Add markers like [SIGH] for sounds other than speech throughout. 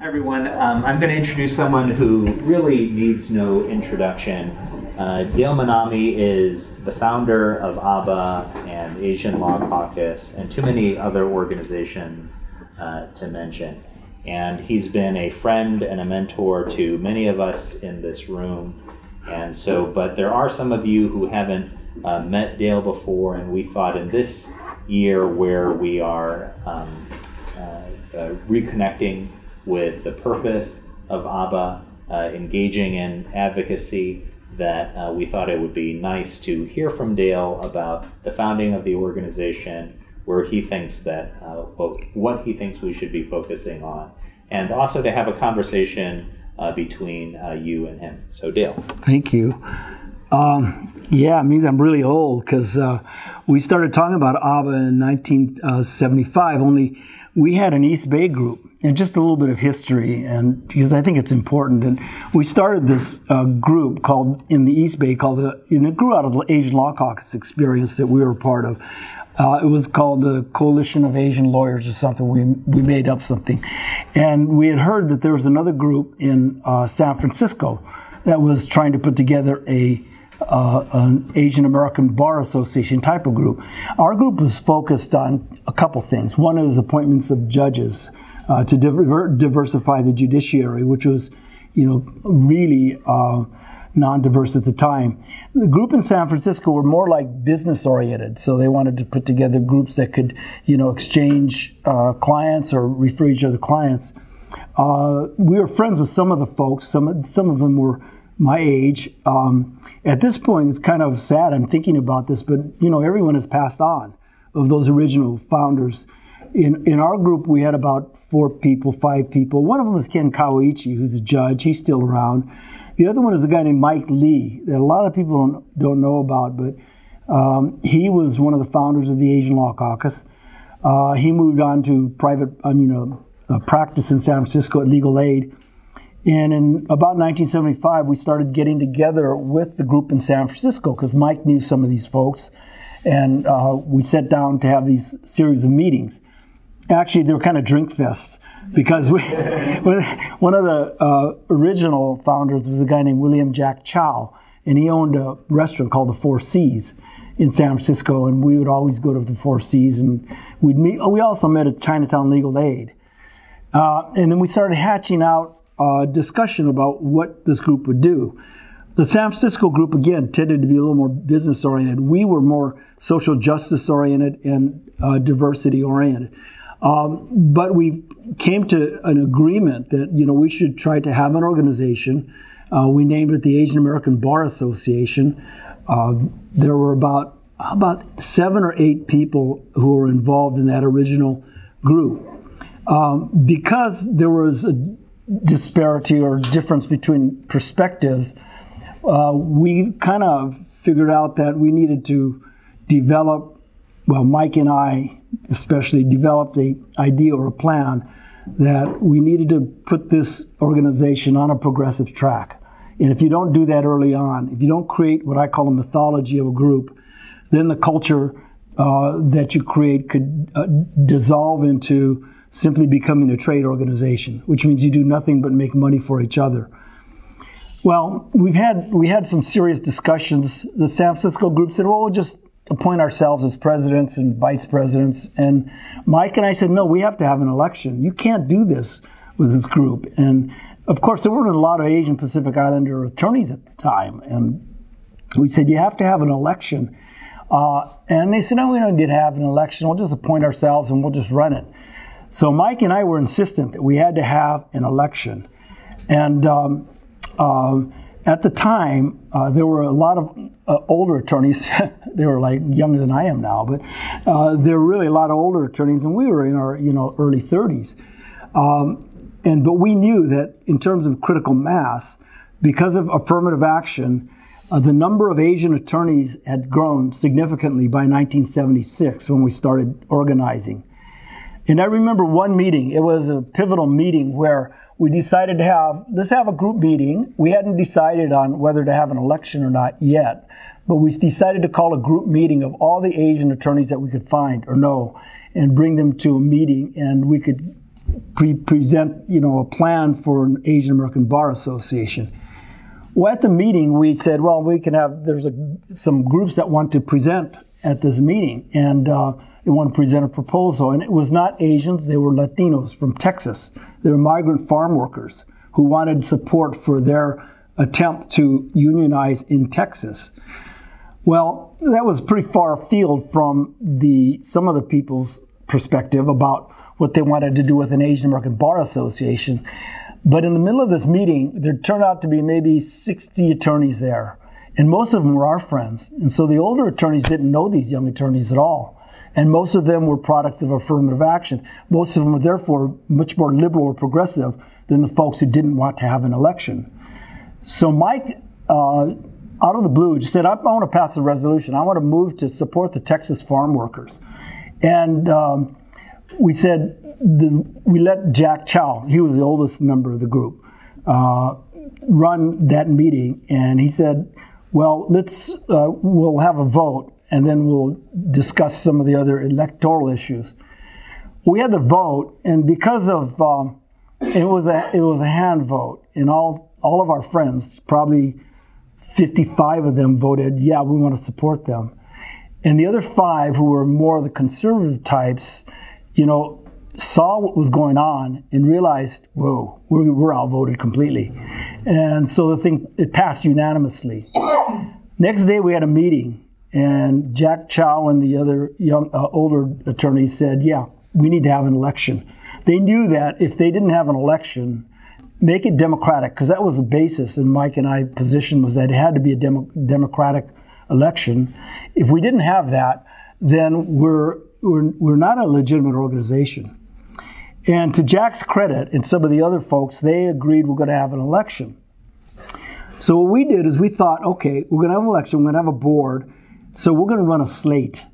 Hi, everyone. Um, I'm going to introduce someone who really needs no introduction. Uh, Dale Minami is the founder of AABA and Asian Law Caucus and too many other organizations uh, to mention. And he's been a friend and a mentor to many of us in this room. And so, but there are some of you who haven't uh, met Dale before, and we thought in this year where we are um, uh, uh, reconnecting with the purpose of AABA, uh, engaging in advocacy, that uh, we thought it would be nice to hear from Dale about the founding of the organization, where he thinks that uh, what he thinks we should be focusing on, and also to have a conversation uh, between uh, you and him. So, Dale. Thank you. Um, yeah, it means I'm really old because uh, we started talking about AABA in 1975. Only we had an East Bay group and just a little bit of history, and because I think it's important. And we started this uh, group called in the East Bay called the, and it grew out of the Asian Law Caucus experience that we were part of. Uh, it was called the Coalition of Asian Lawyers or something. We, we made up something. And we had heard that there was another group in uh, San Francisco that was trying to put together a uh, an Asian American Bar Association type of group. Our group was focused on a couple things. One is appointments of judges uh, to diver- diversify the judiciary, which was, you know, really uh, non-diverse at the time. The group in San Francisco were more like business oriented, so they wanted to put together groups that could, you know, exchange uh, clients or refer each other clients. Uh, we were friends with some of the folks. Some some of them were my age. Um, at this point, it's kind of sad. I'm thinking about this, but you know, everyone has passed on of those original founders. In in our group, we had about four people, five people. One of them was Ken Kawaichi, who's a judge. He's still around. The other one is a guy named Mike Lee that a lot of people don't, don't know about, but um, he was one of the founders of the Asian Law Caucus. Uh, he moved on to private, I mean, uh, practice in San Francisco at Legal Aid. And in about 1975, we started getting together with the group in San Francisco because Mike knew some of these folks. And uh, we sat down to have these series of meetings. Actually, they were kind of drink fests because we, [LAUGHS] one of the uh, original founders was a guy named William Jack Chow, and he owned a restaurant called the Four Seas in San Francisco, and we would always go to the Four Seas, and we'd meet. We also met at Chinatown Legal Aid, uh, and then we started hatching out a discussion about what this group would do. The San Francisco group again tended to be a little more business oriented. We were more social justice oriented and uh, diversity oriented. Um, but we came to an agreement that you know we should try to have an organization. Uh, we named it the Asian American Bar Association. Uh, there were about about seven or eight people who were involved in that original group. Um, because there was a disparity or difference between perspectives, uh, we kind of figured out that we needed to develop. Well, Mike and I especially developed a idea or a plan that we needed to put this organization on a progressive track. And if you don't do that early on, if you don't create what I call a mythology of a group, then the culture uh, that you create could uh, dissolve into simply becoming a trade organization, which means you do nothing but make money for each other. Well, we've had we had some serious discussions. The San Francisco group said, "Well, we'll just appoint ourselves as presidents and vice presidents. And Mike and I said, no, we have to have an election. You can't do this with this group. And of course, there weren't a lot of Asian Pacific Islander attorneys at the time. And we said, you have to have an election. Uh, and they said, no, we don't need to have an election. We'll just appoint ourselves and we'll just run it. So Mike and I were insistent that we had to have an election. And um, um, at the time, uh, there were a lot of uh, older attorneys. [LAUGHS] they were like younger than I am now, but uh, there were really a lot of older attorneys, and we were in our you know early 30s. Um, and but we knew that in terms of critical mass, because of affirmative action, uh, the number of Asian attorneys had grown significantly by 1976 when we started organizing. And I remember one meeting. It was a pivotal meeting where we decided to have let's have a group meeting. We hadn't decided on whether to have an election or not yet, but we decided to call a group meeting of all the Asian attorneys that we could find or know and bring them to a meeting and we could pre- present, you know, a plan for an Asian American Bar Association. Well, at the meeting, we said, well, we can have, there's a, some groups that want to present at this meeting, and uh, they want to present a proposal. And it was not Asians, they were Latinos from Texas. They were migrant farm workers who wanted support for their attempt to unionize in Texas. Well, that was pretty far afield from the some of the people's perspective about what they wanted to do with an Asian American Bar Association. But in the middle of this meeting, there turned out to be maybe 60 attorneys there. And most of them were our friends. And so the older attorneys didn't know these young attorneys at all. And most of them were products of affirmative action. Most of them were therefore much more liberal or progressive than the folks who didn't want to have an election. So Mike, uh, out of the blue, just said, I, want to pass a resolution. I want to move to support the Texas farm workers. And um, we said, the, we let Jack Chow, he was the oldest member of the group, uh, run that meeting. And he said, well, let's, uh, we'll have a vote and then we'll discuss some of the other electoral issues. We had the vote, and because of um, it was a it was a hand vote, and all all of our friends, probably 55 of them voted, yeah, we want to support them. And the other five, who were more the conservative types, you know, saw what was going on and realized, whoa, we're, we're outvoted completely. And so the thing, it passed unanimously. Next day, we had a meeting, and Jack Chow and the other young, uh, older attorneys said, yeah, we need to have an election. They knew that if they didn't have an election, make it democratic, because that was the basis, and Mike and I position was that it had to be a demo, democratic election. If we didn't have that, then we're, we're, we're not a legitimate organization. And to Jack's credit and some of the other folks, they agreed we're going to have an election. So what we did is we thought, okay, we're going to have an election, we're going to have a board, so we're going to run a slate.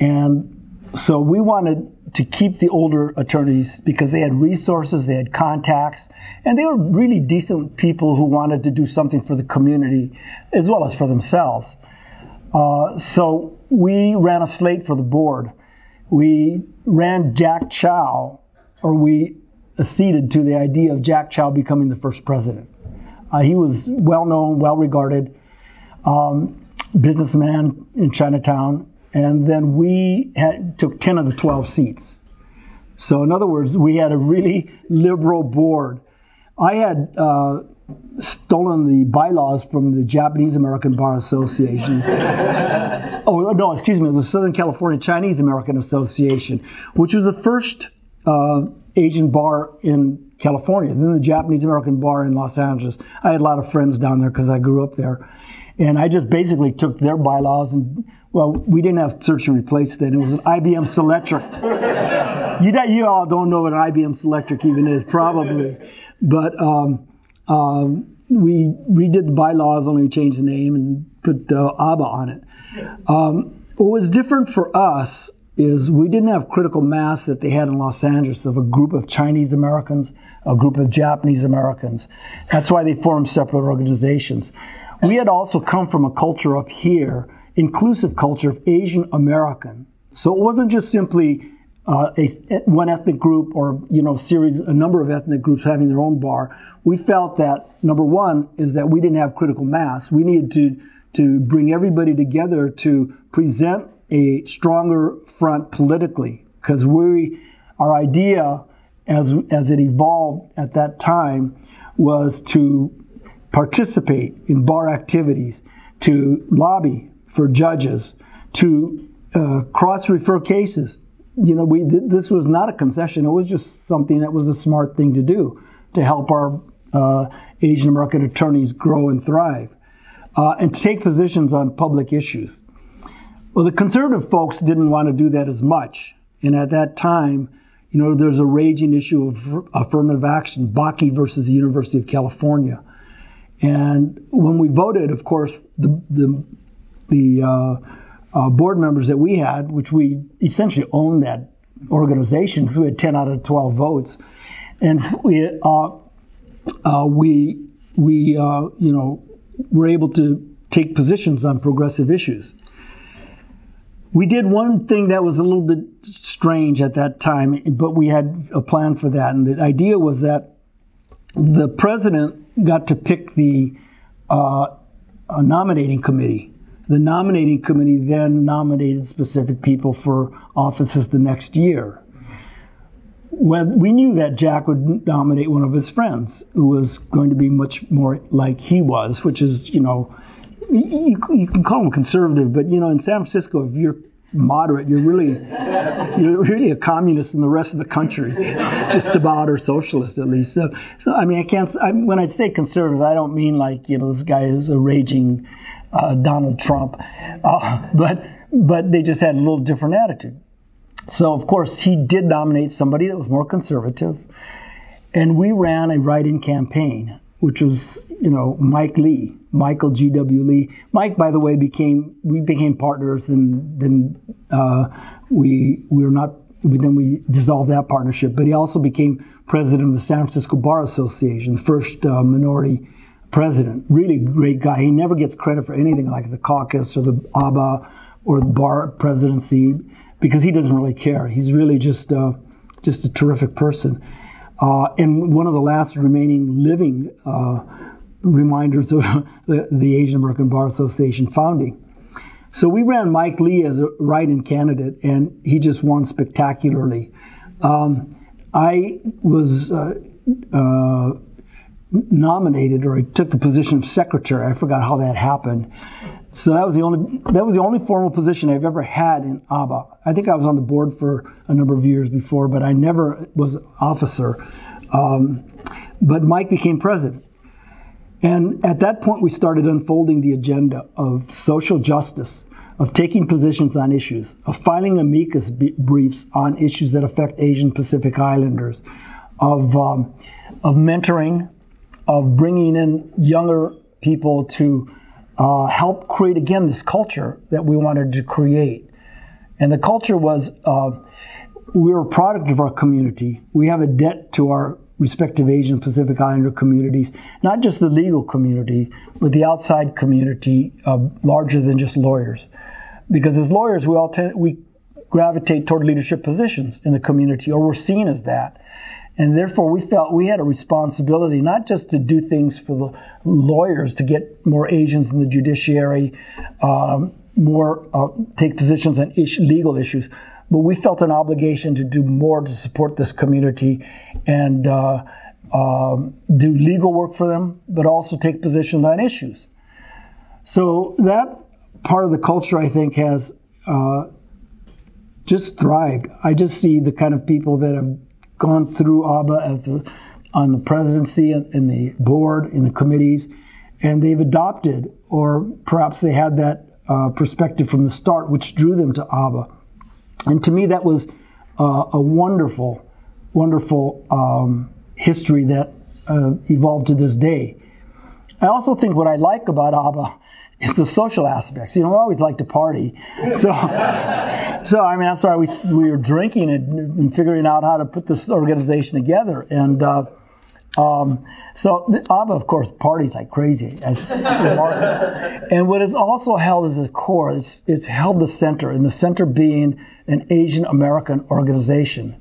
And so we wanted to keep the older attorneys because they had resources, they had contacts, and they were really decent people who wanted to do something for the community as well as for themselves. Uh, so we ran a slate for the board. We ran Jack Chow, or we acceded to the idea of Jack Chow becoming the first president. Uh, he was well known, well regarded um, businessman in Chinatown, and then we had, took 10 of the 12 seats. So, in other words, we had a really liberal board. I had uh, stolen the bylaws from the Japanese American Bar Association. [LAUGHS] oh, no, excuse me, the Southern California Chinese American Association, which was the first uh, Asian bar in California, then the Japanese American bar in Los Angeles. I had a lot of friends down there because I grew up there. And I just basically took their bylaws and, well, we didn't have search and replace then. It was an IBM Selectric. you, you all don't know what an IBM Selectric even is, probably. But um, um, we redid the bylaws, only changed the name and put uh, AABA on it. Um, what was different for us is we didn't have critical mass that they had in Los Angeles of a group of Chinese Americans, a group of Japanese Americans. That's why they formed separate organizations. We had also come from a culture up here, inclusive culture of Asian American. So it wasn't just simply uh, a, one ethnic group or you know series a number of ethnic groups having their own bar. We felt that number one is that we didn't have critical mass. We needed to to bring everybody together to present a stronger front politically because we our idea as as it evolved at that time was to participate in bar activities to lobby for judges to uh, cross refer cases you know we this was not a concession it was just something that was a smart thing to do to help our uh, asian american attorneys grow and thrive uh, and take positions on public issues well, the conservative folks didn't want to do that as much. And at that time, you know, there's a raging issue of affirmative action, Bakke versus the University of California. And when we voted, of course, the, the, the uh, uh, board members that we had, which we essentially owned that organization because we had 10 out of 12 votes. And we, uh, uh we, we uh, you know, were able to take positions on progressive issues. we did one thing that was a little bit strange at that time, but we had a plan for that. And the idea was that the president got to pick the uh, nominating committee. The nominating committee then nominated specific people for offices the next year. When we knew that Jack would nominate one of his friends who was going to be much more like he was, which is, you know, you, you can call him conservative, but you know, in San Francisco, if you're moderate, you're really you're really a communist in the rest of the country, just about, or socialist at least. So, so I mean, I can't. I, when I say conservative, I don't mean like you know this guy is a raging uh, Donald Trump, uh, but but they just had a little different attitude. So of course he did nominate somebody that was more conservative, and we ran a write-in campaign, which was you know Mike Lee Michael G.W. Lee. Mike, by the way, became we became partners, and then uh, we we were not. Then we dissolved that partnership. But he also became president of the San Francisco Bar Association, the first uh, minority president. Really great guy. He never gets credit for anything like the caucus or the AABA or the bar presidency because he doesn't really care. He's really just uh, just a terrific person. Uh, and one of the last remaining living uh, reminders of [LAUGHS] the, the Asian American Bar Association founding. So we ran Mike Lee as a write-in candidate, and he just won spectacularly. Um, I was uh, uh, nominated, or I took the position of secretary. I forgot how that happened. So that was the only that was the only formal position I've ever had in AABA. I think I was on the board for a number of years before, but I never was officer. Um, but Mike became president. And at that point, we started unfolding the agenda of social justice, of taking positions on issues, of filing amicus briefs on issues that affect Asian Pacific Islanders, of, um, of mentoring, of bringing in younger people to uh, help create, again, this culture that we wanted to create. And the culture was uh, we were a product of our community. We have a debt to our respective Asian Pacific Islander communities, not just the legal community, but the outside community uh, larger than just lawyers. Because as lawyers, we all tend, we gravitate toward leadership positions in the community, or we're seen as that. And therefore, we felt we had a responsibility not just to do things for the lawyers to get more Asians in the judiciary, um, more uh, take positions on issue, legal issues, but we felt an obligation to do more to support this community and uh, um, do legal work for them, but also take positions on issues. So that part of the culture, I think, has uh, just thrived. I just see the kind of people that have gone through AABA as the, on the presidency and in the board, in the committees, and they've adopted, or perhaps they had that uh, perspective from the start, which drew them to AABA. And to me, that was uh, a wonderful, wonderful um, history that uh, evolved to this day. I also think what I like about AABA [LAUGHS] is the social aspects. You know, I always like to party. So, [LAUGHS] so I mean, that's why we, we were drinking and, and figuring out how to put this organization together. And uh, um, so AABA, of course, parties like crazy. and what is also held as a core, it's, it's held the center, and the center being an Asian American organization.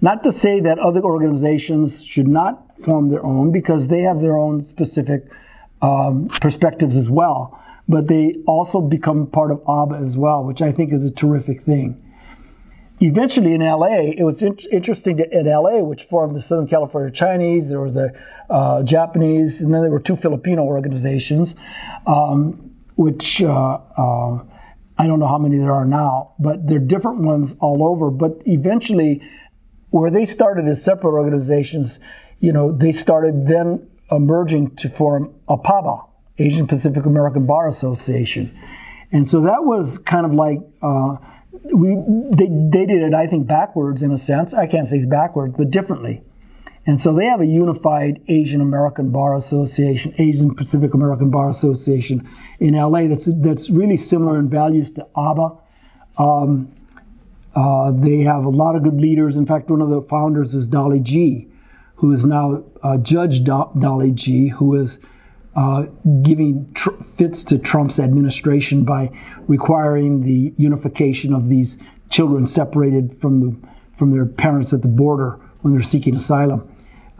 Not to say that other organizations should not form their own, because they have their own specific um, perspectives as well, but they also become part of AABA as well, which I think is a terrific thing. Eventually in LA, it was in- interesting to, in LA, which formed the Southern California Chinese, there was a uh, Japanese, and then there were two Filipino organizations, um, which uh, uh, I don't know how many there are now, but there are different ones all over. But eventually, where they started as separate organizations, you know, they started then emerging to form APABA, Asian Pacific American Bar Association. And so that was kind of like, uh, we, they, they did it, I think, backwards in a sense. I can't say backwards, but differently. And so they have a unified Asian American Bar Association, Asian Pacific American Bar Association in LA that's, that's really similar in values to AABA. Um, uh, they have a lot of good leaders. In fact, one of the founders is Dolly Gee, who is now uh, Judge Do- Dolly Gee, who is uh, giving tr- fits to Trump's administration by requiring the unification of these children separated from the from their parents at the border when they're seeking asylum.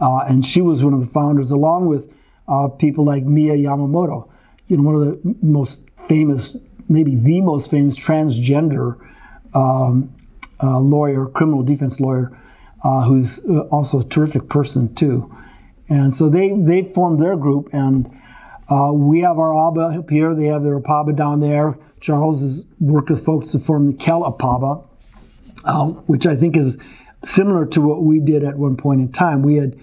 Uh, and she was one of the founders, along with uh, people like Mia Yamamoto, you know, one of the most famous, maybe the most famous transgender um, uh, lawyer, criminal defense lawyer, uh, who's uh, also a terrific person too. And so they they formed their group, and uh, we have our AABA up here. They have their APABA down there. Charles has worked with folks to form the Cal APABA, which I think is similar to what we did at one point in time. We had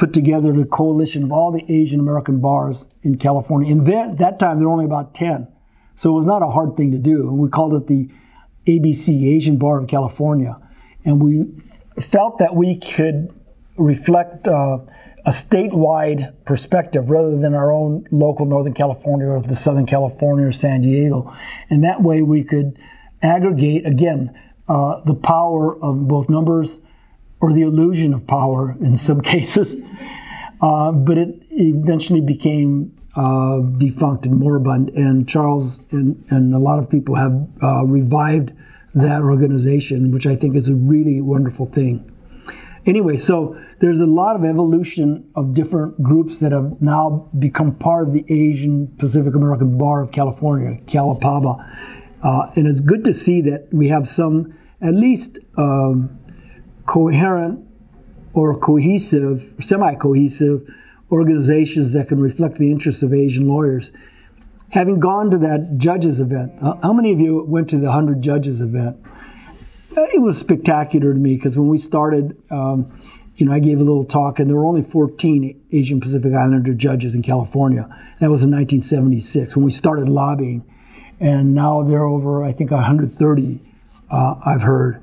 put together the coalition of all the Asian American bars in California. That, that time, there were only about 10. So it was not a hard thing to do. And we called it the ABC, Asian Bar of California. And we felt that we could reflect uh, a statewide perspective rather than our own local Northern California or the Southern California or San Diego. And that way we could aggregate, again, uh, the power of both numbers or the illusion of power in some [LAUGHS] cases. Uh, but it eventually became uh, defunct and moribund. And Charles and, and a lot of people have uh, revived that organization, which I think is a really wonderful thing. Anyway, so there's a lot of evolution of different groups that have now become part of the Asian Pacific American Bar of California, Cal APABA. Uh, and it's good to see that we have some at least um, coherent or cohesive, semi cohesive organizations that can reflect the interests of Asian lawyers. Having gone to that judges event, uh, how many of you went to the 100 judges event? Uh, it was spectacular to me because when we started, um, you know, I gave a little talk, and there were only 14 Asian Pacific Islander judges in California. That was in 1976 when we started lobbying, and now there are over, I think, 130 uh, I've heard.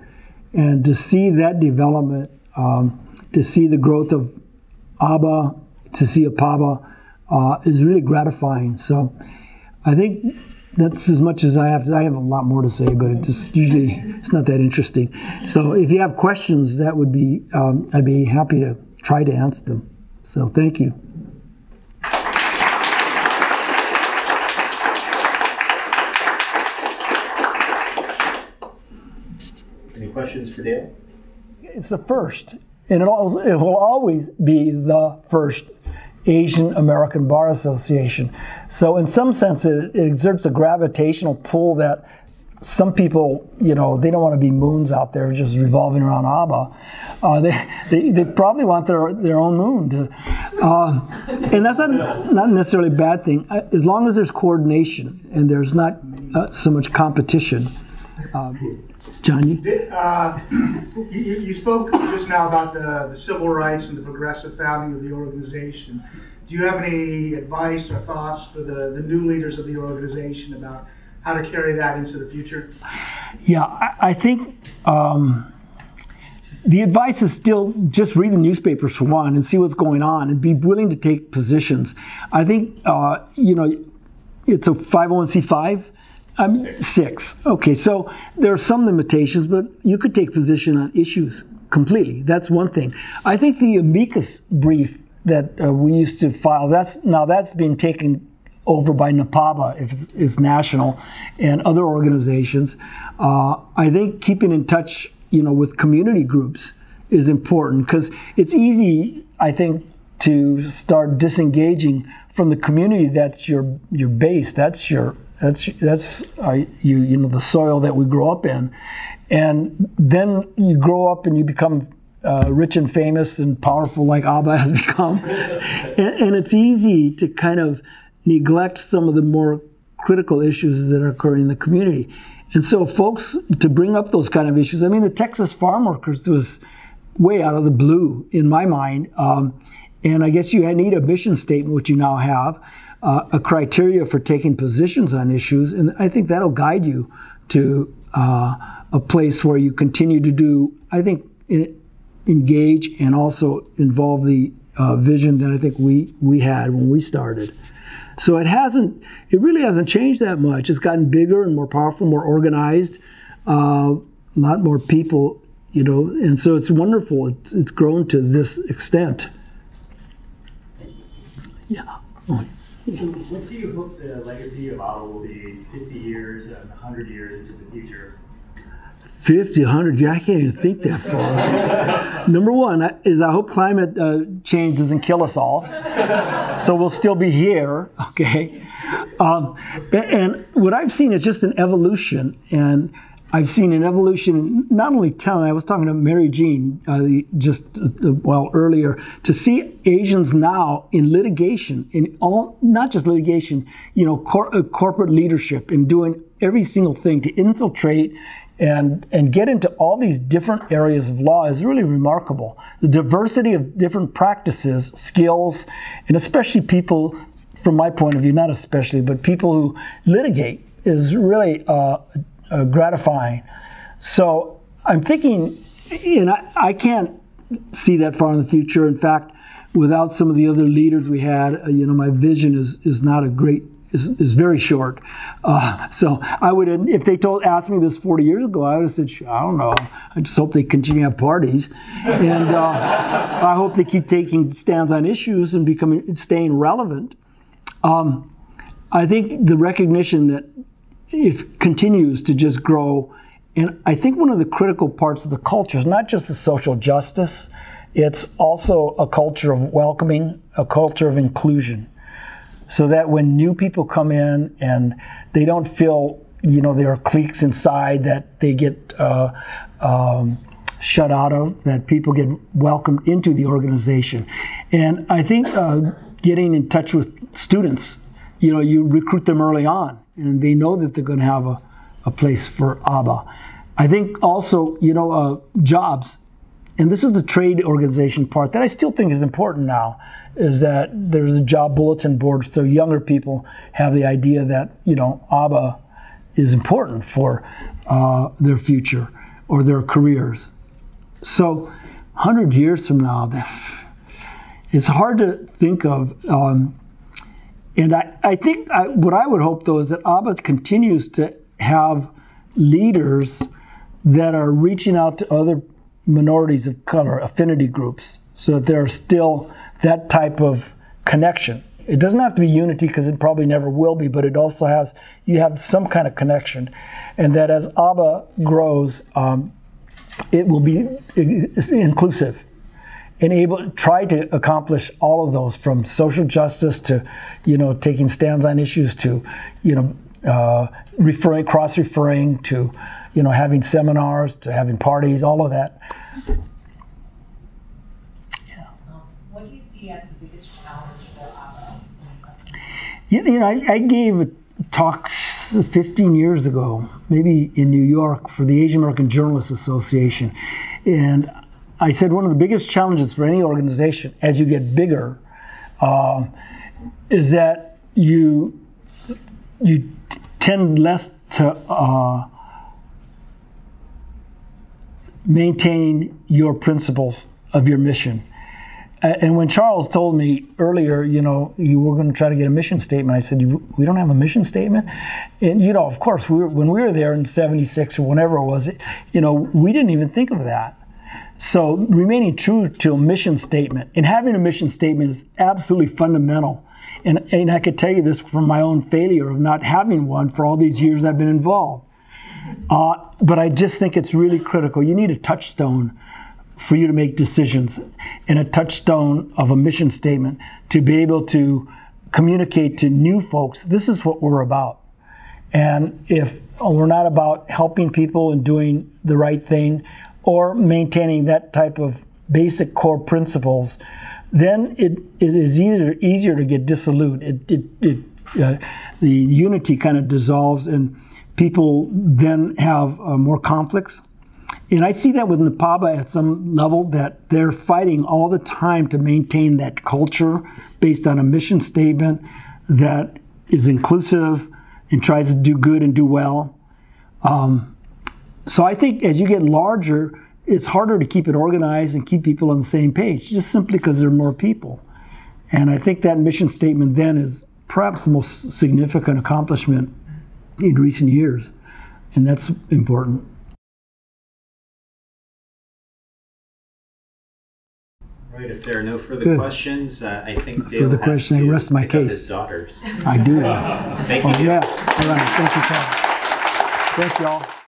And to see that development, um, to see the growth of AABA, to see APABA, uh, is really gratifying. So I think that's as much as I have. I have a lot more to say, but it just usually it's not that interesting. So if you have questions, that would be um, I'd be happy to try to answer them. So thank you. Any questions for Dale? It's the first, and it, it will always be the first Asian American Bar Association. So, in some sense, it, it exerts a gravitational pull that some people, you know, they don't want to be moons out there just revolving around AABA. Uh, they, they, they probably want their, their own moon. To, uh, and that's not, not necessarily a bad thing, as long as there's coordination and there's not uh, so much competition. Um, John, you? Did, uh, [CLEARS THROAT] you you spoke just now about the, the civil rights and the progressive founding of the organization. Do you have any advice or thoughts for the, the new leaders of the organization about how to carry that into the future? Yeah, I, I think um, the advice is still just read the newspapers for one and see what's going on and be willing to take positions. I think, uh, you know, it's a 501c5. I'm six. six. Okay, so there are some limitations, but you could take position on issues completely. That's one thing. I think the amicus brief that uh, we used to file, that's now that's been taken over by NAPABA, if it's, it's national, and other organizations. Uh, I think keeping in touch, you know, with community groups is important because it's easy, I think, to start disengaging from the community. That's your your base. That's your that's that's you you know the soil that we grow up in, and then you grow up and you become uh, rich and famous and powerful like AABA has [LAUGHS] become, and, and, it's easy to kind of neglect some of the more critical issues that are occurring in the community. And so, folks, to bring up those kind of issues, I mean, the Texas farm workers was way out of the blue in my mind. Um, and I guess you need a mission statement, which you now have uh, a criteria for taking positions on issues, and I think that'll guide you to uh, a place where you continue to do, I think, in, engage and also involve the uh, vision that I think we we had when we started. So it hasn't, it really hasn't changed that much. It's gotten bigger and more powerful, more organized, uh, a lot more people, you know, and so it's wonderful. It's, it's grown to this extent. Yeah. So what do you hope the legacy of AABA will be 50 years and 100 years into the future? 50, 100 years, I can't even think that far. [LAUGHS] Number one is I hope climate uh, change doesn't kill us all. so we'll still be here, okay? Um, and, and, what I've seen is just an evolution. And I've seen an evolution, not only talent, I was talking to Mary Jean uh, just, uh, well, earlier, to see Asians now in litigation, in all, not just litigation, you know, cor- uh, corporate leadership, in doing every single thing to infiltrate and and get into all these different areas of law is really remarkable. The diversity of different practices, skills, and especially people, from my point of view, not especially, but people who litigate is really uh, gratifying. So I'm thinking, and I, I can't see that far in the future. In fact, without some of the other leaders we had, uh, you know, my vision is is not a great is, is very short. Uh, [LAUGHS] so I would, if they told asked me this 40 years ago, I would have said, I don't know. I just hope they continue to have parties, and uh, I hope they keep taking stands on issues and becoming staying relevant. Um, I think the recognition that it continues to just grow, and I think one of the critical parts of the culture is not just the social justice. It's also a culture of welcoming, a culture of inclusion so that when new people come in and they don't feel you know there are cliques inside that they get uh, um, shut out of that people get welcomed into the organization and i think uh, getting in touch with students you know you recruit them early on and they know that they're going to have a, a place for AABA i think also you know uh, jobs and this is the trade organization part that i still think is important now is that there's a job bulletin board so younger people have the idea that you know AABA is important for uh, their future or their careers. So, 100 years from now, [LAUGHS] it's hard to think of. Um, and I, I think I, what I would hope though is that AABA continues to have leaders that are reaching out to other minorities of color, affinity groups, so that there are still that type of connection. It doesn't have to be unity because it probably never will be, but it also has, you have some kind of connection. And that as AABA grows, um, it will be inclusive and able try to accomplish all of those from social justice to you know taking stands on issues to you know uh, referring cross referring to you know having seminars to having parties all of that yeah. um, What do you see as the biggest challenge for AABA? You, you know, I, I gave a talk 15 years ago, maybe in New York, for the Asian American Journalists Association. And I said one of the biggest challenges for any organization as you get bigger uh, is that you you tend less to uh, maintain your principles of your mission and when Charles told me earlier, you know, you were going to try to get a mission statement, I said, we don't have a mission statement. And, you know, of course, we were, when we were there in 76 or whenever it was, you know, we didn't even think of that. So remaining true to a mission statement and having a mission statement is absolutely fundamental. And, and I could tell you this from my own failure of not having one for all these years I've been involved. Uh, but I just think it's really critical. You need a touchstone for you to make decisions and a touchstone of a mission statement to be able to communicate to new folks this is what we're about. And if we're not about helping people and doing the right thing or maintaining that type of basic core principles, then it, it is easier, easier to get dissolute. It, it, it uh, the unity kind of dissolves and people then have uh, more conflicts and I see that with NAPABA at some level that they're fighting all the time to maintain that culture based on a mission statement that is inclusive and tries to do good and do well. Um, so I think as you get larger, it's harder to keep it organized and keep people on the same page, just simply because there are more people. And I think that mission statement then is perhaps the most significant accomplishment in recent years. And that's important. Right, if there are no further Good. questions, uh, I think No Dale further has questions, I rest my pick up his case. daughters. I do. [LAUGHS] Thank you. Oh, yeah. All right. Thank you, Tom. Thank you all.